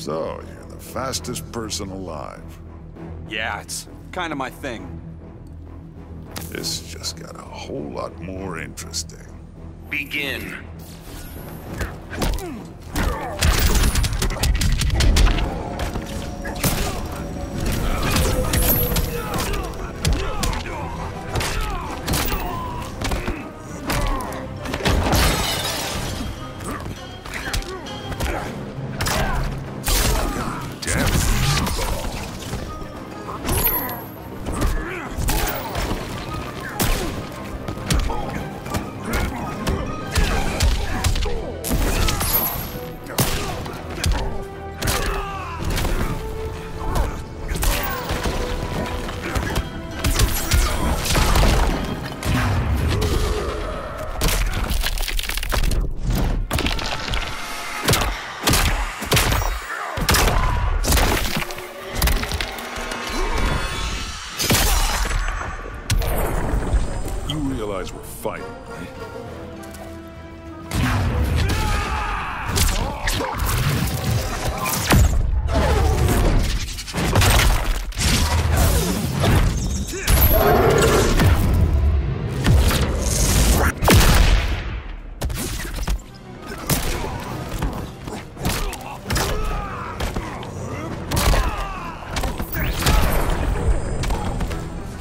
So, you're the fastest person alive. Yeah, it's kind of my thing. This just got a whole lot more interesting. Begin. Realize we're fighting, right?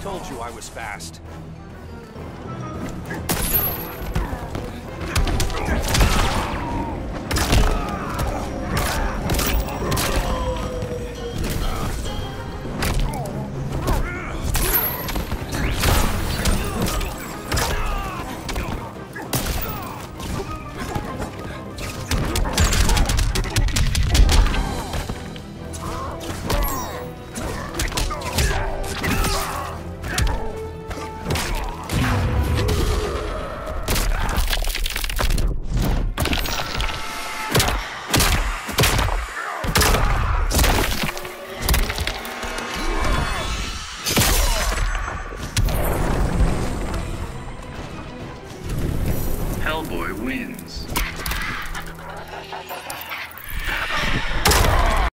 Told you I was fast. boy wins.